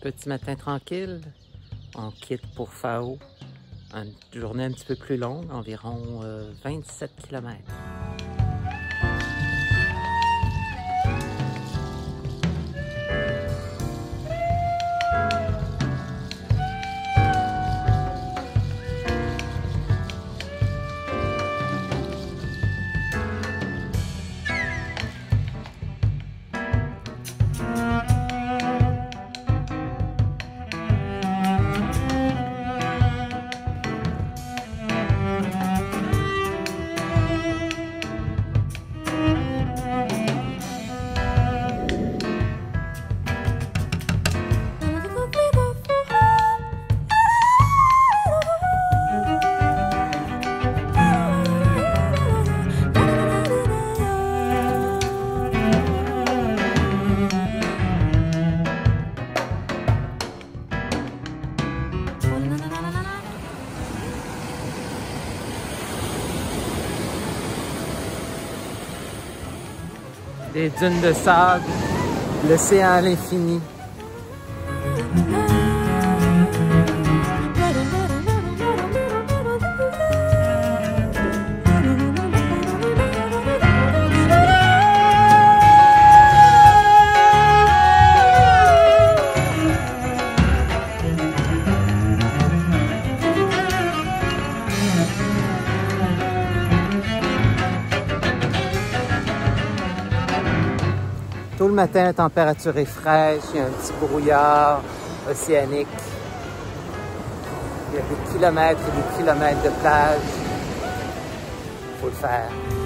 Petit matin tranquille, on quitte pour Fao. Une journée un petit peu plus longue, environ 27 km. Des dunes de sable, l'océan à l'infini. Tout le matin, la température est fraîche, il y a un petit brouillard océanique. Il y a des kilomètres et des kilomètres de plage. Il faut le faire.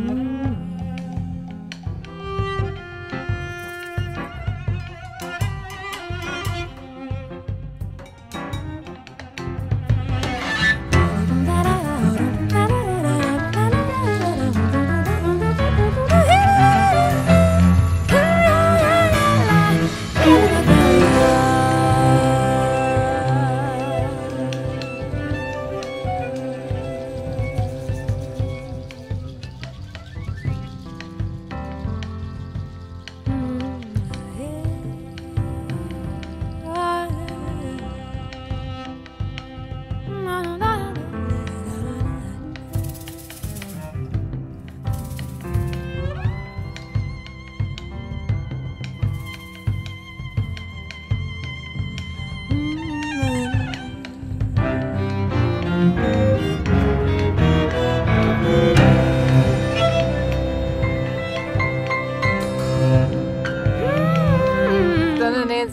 Mm.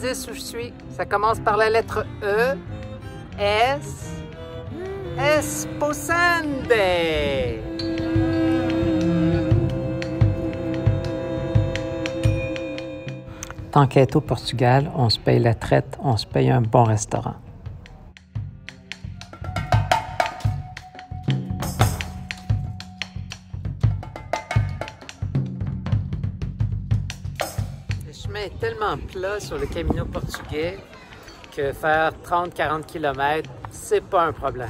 Où je suis. Ça commence par la lettre E. S. Esposende. Tant qu'être au Portugal, on se paye la traite, on se paye un bon restaurant. Est tellement plat sur le Camino portugais que faire 30-40 km, c'est pas un problème.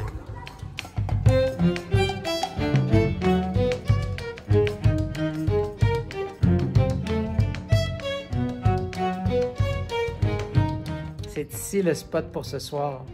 C'est ici le spot pour ce soir.